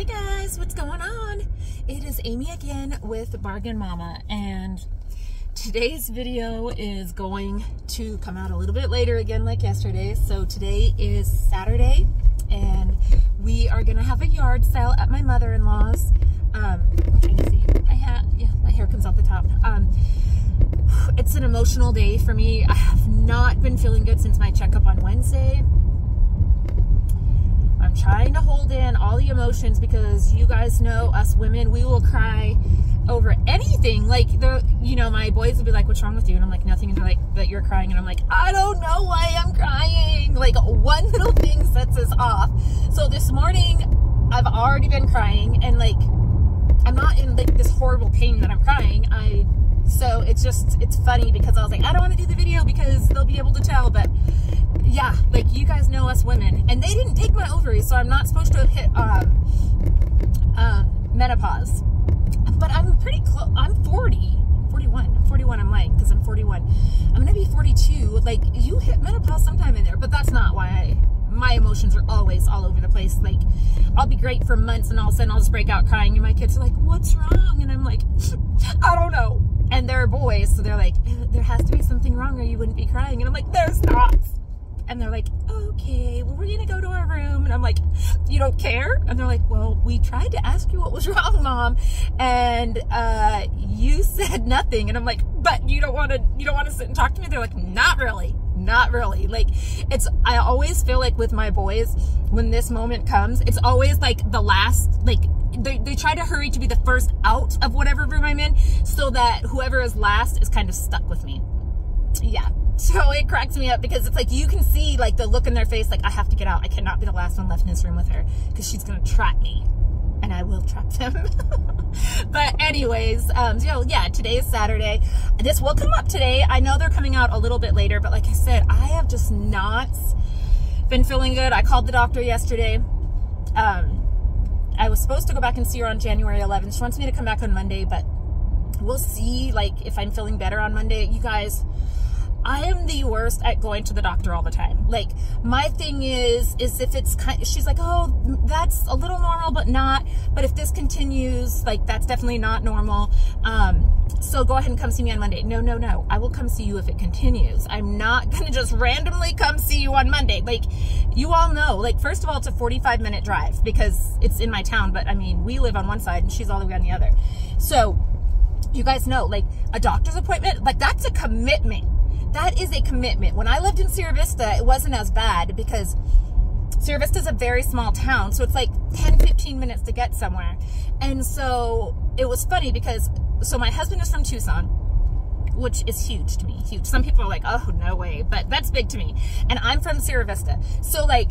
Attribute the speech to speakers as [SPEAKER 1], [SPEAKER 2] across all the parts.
[SPEAKER 1] Hey guys, what's going on? It is Amy again with Bargain Mama and today's video is going to come out a little bit later again like yesterday. So today is Saturday and we are gonna have a yard sale at my mother-in-law's. Um, I'm trying to see. My hat, yeah, my hair comes off the top. Um, it's an emotional day for me. I have not been feeling good since my checkup on Wednesday. I'm trying to hold in all the emotions because you guys know us women, we will cry over anything. Like the, you know, my boys would be like, "What's wrong with you?" And I'm like, "Nothing." And they're like, "But you're crying." And I'm like, "I don't know why I'm crying." Like one little thing sets us off. So this morning, I've already been crying, and like, I'm not in like this horrible pain that I'm crying. I so it's just it's funny because I was like, I don't want to do the video because they'll be able to tell, but yeah, like you guys know us women, and they didn't take my ovaries, so I'm not supposed to have hit um, um, menopause. But I'm pretty close. I'm 40, 41. I'm 41. I'm lying because I'm 41. I'm gonna be 42. Like you hit menopause sometime in there, but that's not why I. My emotions are always all over the place. Like I'll be great for months, and all of a sudden I'll just break out crying, and my kids are like, "What's wrong?" And I'm like, "I don't know." And they're boys, so they're like, "There has to be something wrong, or you wouldn't be crying." And I'm like, "There's not." And they're like, okay, well, we're going to go to our room. And I'm like, you don't care? And they're like, well, we tried to ask you what was wrong, mom. And, uh, you said nothing. And I'm like, but you don't want to, you don't want to sit and talk to me. They're like, not really. Not really. Like it's, I always feel like with my boys, when this moment comes, it's always like the last, like they, they try to hurry to be the first out of whatever room I'm in so that whoever is last is kind of stuck with me. Yeah. So it cracks me up because it's like you can see like the look in their face, like I have to get out. I cannot be the last one left in this room with her because she's gonna trap me, and I will trap them. but anyways, um, so yeah, today is Saturday. This will come up today. I know they're coming out a little bit later, but like I said, I have just not been feeling good. I called the doctor yesterday. Um, I was supposed to go back and see her on January 11th. She wants me to come back on Monday, but we'll see like if I'm feeling better on Monday. You guys I am the worst at going to the doctor all the time. Like my thing is, is if it's kind, she's like, oh, that's a little normal, but not. But if this continues, like that's definitely not normal. Um, so go ahead and come see me on Monday. No, no, no. I will come see you if it continues. I'm not gonna just randomly come see you on Monday. Like you all know. Like first of all, it's a 45 minute drive because it's in my town. But I mean, we live on one side and she's all the way on the other. So you guys know, like a doctor's appointment, like that's a commitment that is a commitment. When I lived in Sierra Vista, it wasn't as bad because Sierra Vista is a very small town. So it's like 10, 15 minutes to get somewhere. And so it was funny because, so my husband is from Tucson, which is huge to me, huge. Some people are like, oh, no way, but that's big to me. And I'm from Sierra Vista. So like,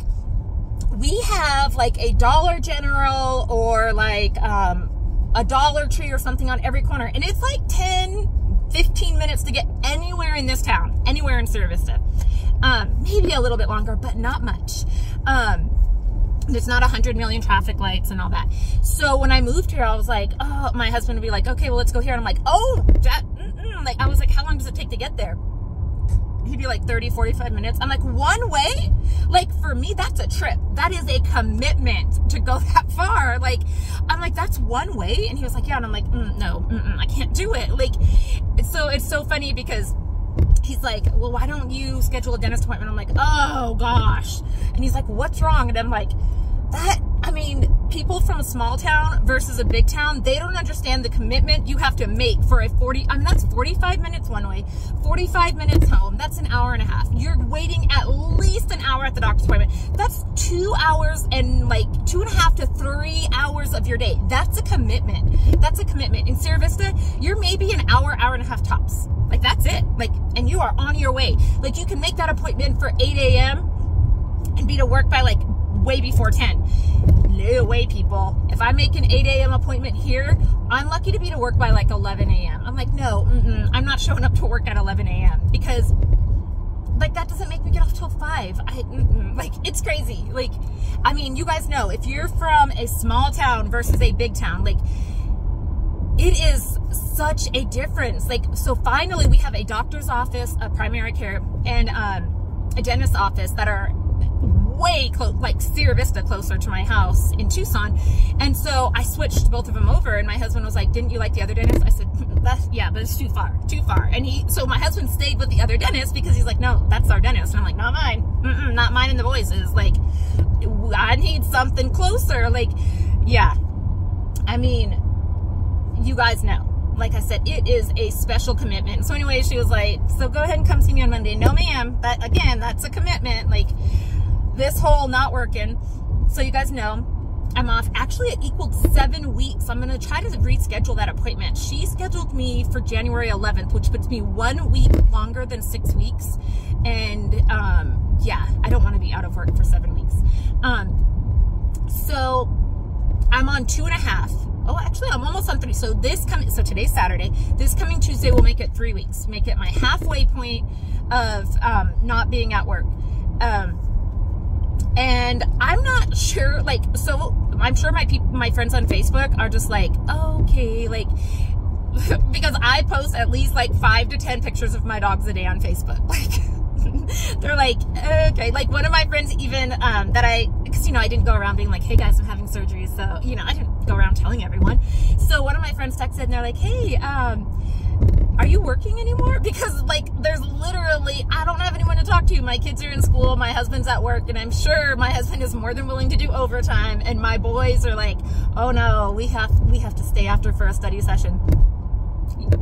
[SPEAKER 1] we have like a Dollar General or like um, a Dollar Tree or something on every corner. And it's like 10, 15 minutes to get anywhere in this town, anywhere in Sierra Vista. Um, maybe a little bit longer, but not much. Um, there's not a hundred million traffic lights and all that. So when I moved here, I was like, oh, my husband would be like, okay, well, let's go here. And I'm like, oh, that, mm -mm. like, I was like, how long does it take to get there? He'd be like 30, 45 minutes. I'm like, one way? Like, for me, that's a trip. That is a commitment to go that far. Like, I'm like, that's one way? And he was like, yeah. And I'm like, mm, no, I can't do it. Like, so it's so funny because he's like, well, why don't you schedule a dentist appointment? I'm like, oh gosh. And he's like, what's wrong? And I'm like, that people from a small town versus a big town, they don't understand the commitment you have to make for a 40, I mean, that's 45 minutes one way, 45 minutes home. That's an hour and a half. You're waiting at least an hour at the doctor's appointment. That's two hours and like two and a half to three hours of your day. That's a commitment. That's a commitment. In Sierra Vista, you're maybe an hour, hour and a half tops. Like that's it. Like, and you are on your way. Like you can make that appointment for 8 a.m. and be to work by like way before 10. No way, people. If I make an 8 a.m. appointment here, I'm lucky to be to work by like 11 a.m. I'm like, no, I'm not showing up to work at 11 a.m. because like that doesn't make me get off till 5. I, like it's crazy. Like, I mean, you guys know if you're from a small town versus a big town, like it is such a difference. Like, so finally we have a doctor's office, a primary care, and um, a dentist's office that are way close, like Sierra Vista closer to my house in Tucson. And so I switched both of them over and my husband was like, didn't you like the other dentist? I said, that's, yeah, but it's too far, too far. And he, so my husband stayed with the other dentist because he's like, no, that's our dentist. And I'm like, not mine, Mm -mm, not mine and the boys' is Like, I need something closer. Like, yeah, I mean, you guys know like I said, it is a special commitment. So anyway, she was like, so go ahead and come see me on Monday. No, ma'am. But again, that's a commitment. Like this whole not working. So you guys know I'm off. Actually, it equaled seven weeks. I'm going to try to reschedule that appointment. She scheduled me for January 11th, which puts me one week longer than six weeks. And um, yeah, I don't want to be out of work for seven weeks. Um, so I'm on two and a half oh actually i'm almost on three so this coming so today's saturday this coming tuesday will make it three weeks make it my halfway point of um, not being at work um, and i'm not sure like so i'm sure my people my friends on facebook are just like okay like because i post at least like five to ten pictures of my dogs a day on facebook like they're like, okay. Like one of my friends even, um, that I, cause you know, I didn't go around being like, hey guys, I'm having surgery. So, you know, I didn't go around telling everyone. So one of my friends texted and they're like, hey, um, are you working anymore? Because like there's literally, I don't have anyone to. My kids are in school, my husband's at work, and I'm sure my husband is more than willing to do overtime. And my boys are like, oh no, we have, we have to stay after for a study session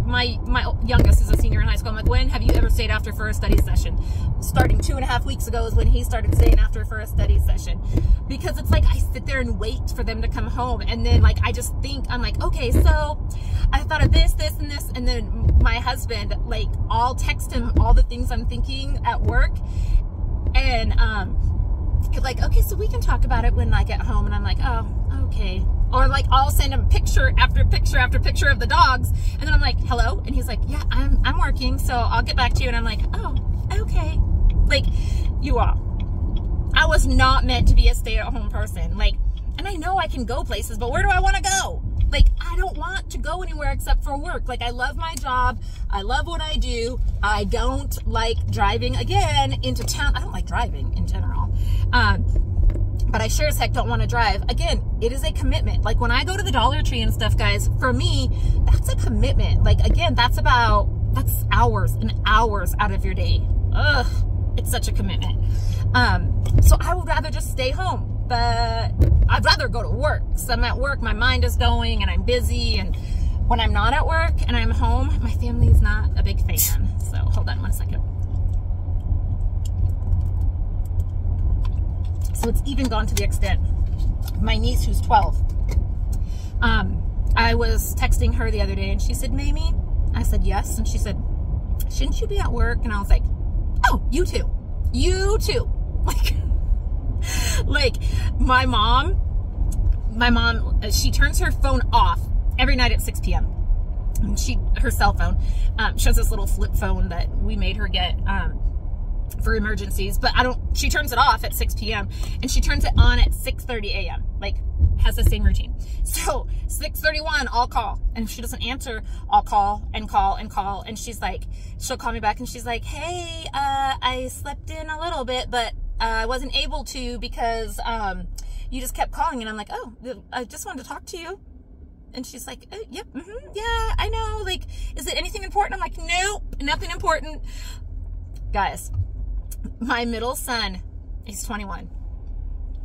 [SPEAKER 1] my my youngest is a senior in high school. I'm like, when have you ever stayed after for a study session? Starting two and a half weeks ago is when he started staying after for a study session. Because it's like I sit there and wait for them to come home. And then like I just think, I'm like, okay, so thought of this, this, and this. And then my husband, like I'll text him all the things I'm thinking at work. And um like, okay, so we can talk about it when I get home. And I'm like, oh, okay. Or like I'll send him picture after picture after picture of the dogs. And then I'm like, hello? And he's like, yeah, I'm, I'm working. So I'll get back to you. And I'm like, oh, okay. Like you all, I was not meant to be a stay at home person. Like, and I know I can go places, but where do I want to go? Like, I don't want to go anywhere except for work. Like, I love my job. I love what I do. I don't like driving again into town. I don't like driving in general. Um, but I sure as heck don't want to drive. Again, it is a commitment. Like when I go to the Dollar Tree and stuff, guys, for me, that's a commitment. Like again, that's about, that's hours and hours out of your day. Ugh, it's such a commitment. Um, so I would rather just stay home, but I'd rather go to work. So I'm at work, my mind is going and I'm busy. And when I'm not at work and I'm home, my family is not a big fan. So hold on one second. So it's even gone to the extent, my niece who's 12, um, I was texting her the other day and she said, Mamie, I said, yes. And she said, shouldn't you be at work? And I was like, oh, you too. You too. Like, my mom, my mom, she turns her phone off every night at 6 p.m. And she, her cell phone, um, she has this little flip phone that we made her get, um, for emergencies, but I don't, she turns it off at 6 p.m. and she turns it on at 6.30 a.m. Like has the same routine. So 6.31, I'll call. And if she doesn't answer, I'll call and call and call. And she's like, she'll call me back and she's like, hey, uh, I slept in a little bit, but uh, I wasn't able to because um, you just kept calling. And I'm like, oh, I just wanted to talk to you. And she's like, oh, yep, mm -hmm, yeah, I know. Like, is it anything important? I'm like, nope, nothing important. Guys, my middle son, he's 21.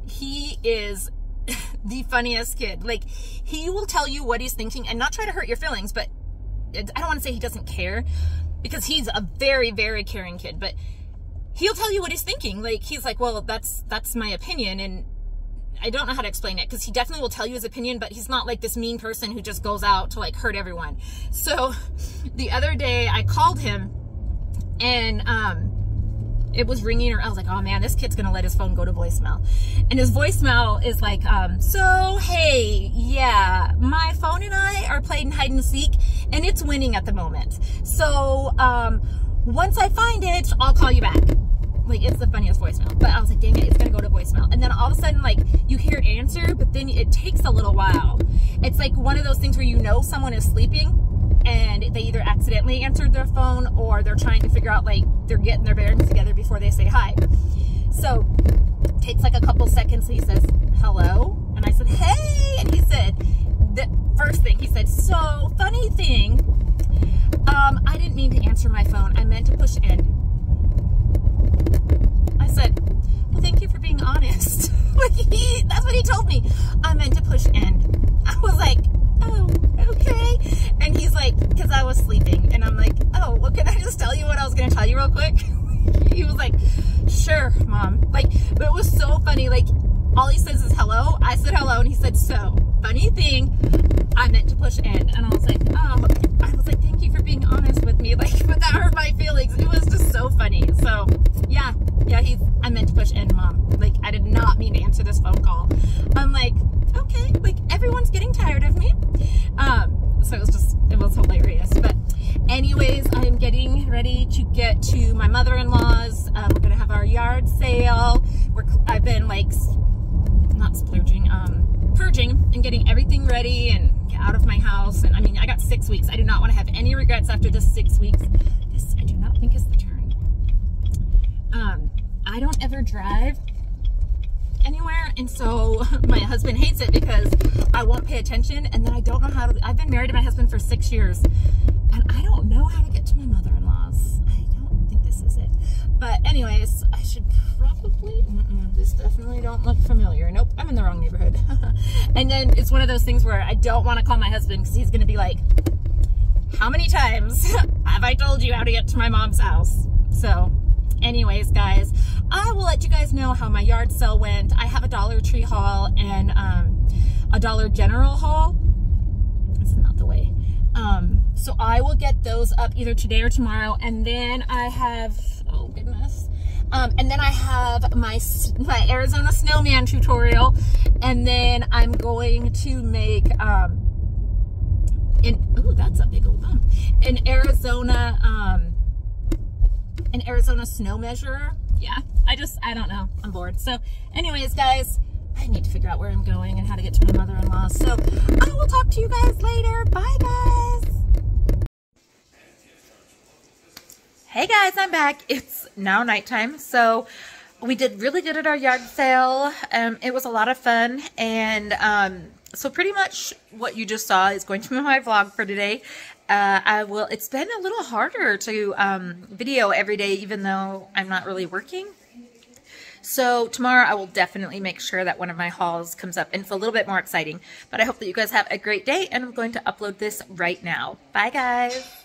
[SPEAKER 1] He is the funniest kid. Like, he will tell you what he's thinking and not try to hurt your feelings, but I don't want to say he doesn't care because he's a very, very caring kid, but he'll tell you what he's thinking. Like, he's like, well, that's, that's my opinion. And I don't know how to explain it because he definitely will tell you his opinion, but he's not like this mean person who just goes out to like hurt everyone. So the other day I called him and, um, it was ringing or I was like, oh man, this kid's gonna let his phone go to voicemail. And his voicemail is like, um, so hey, yeah, my phone and I are playing hide and seek and it's winning at the moment. So um, once I find it, I'll call you back. Like it's the funniest voicemail. But I was like, dang it, it's gonna go to voicemail. And then all of a sudden, like you hear answer, but then it takes a little while. It's like one of those things where you know someone is sleeping and they either accidentally answered their phone or they're trying to figure out like they're getting their bearings together before they say hi. So it takes like a couple seconds. He says, hello. And I said, hey. And he said, the first thing he said, so funny thing, um, I didn't mean to answer my phone. I meant to push end. I said, well, thank you for being honest. like he, that's what he told me. I meant to push end. I was like, oh, okay. And he's like, because I was sleeping. And I'm like, oh, well, can I just tell you what I was going to tell you real quick? he was like, sure, mom. Like, but it was so funny. Like, all he says is hello. I said hello, and he said so. Funny thing, I meant to push end. And I was like, oh, I was like, thank you for being honest with me. Like, but that hurt my feelings. It was just so funny. So, yeah, yeah, he's, I meant to push end, mom. Like, I did not mean to answer this phone call. I'm like, okay, like, everyone's getting tired of me. Um, so it was just, it was hilarious. But, anyways, I'm getting ready to get to my mother-in-law's. Um, we're gonna have our yard sale. We're, I've been like, not splurging, um, purging and getting everything ready and out of my house. And I mean, I got six weeks. I do not want to have any regrets after this six weeks. This, I do not think is the turn. Um, I don't ever drive anywhere and so my husband hates it because I won't pay attention and then I don't know how to I've been married to my husband for six years and I don't know how to get to my mother-in-law's I don't think this is it but anyways I should mm -mm, this definitely don't look familiar nope I'm in the wrong neighborhood and then it's one of those things where I don't want to call my husband because he's gonna be like how many times have I told you how to get to my mom's house so anyways guys I will let you guys know how my yard sale went. I have a Dollar Tree haul and um, a Dollar General haul. That's not the way. Um, so I will get those up either today or tomorrow. And then I have. Um, and then I have my, my Arizona snowman tutorial. And then I'm going to make, um, in, oh, that's a big old bump. An Arizona, um, an Arizona snow measurer yeah, I just, I don't know. I'm bored. So anyways, guys, I need to figure out where I'm going and how to get to my mother-in-law. So I will talk to you guys later. Bye, guys. Hey, guys, I'm back. It's now nighttime. So we did really good at our yard sale. Um, it was a lot of fun. And um, so pretty much what you just saw is going to be my vlog for today uh, I will, it's been a little harder to um, video every day, even though I'm not really working. So tomorrow I will definitely make sure that one of my hauls comes up and it's a little bit more exciting. But I hope that you guys have a great day and I'm going to upload this right now. Bye guys.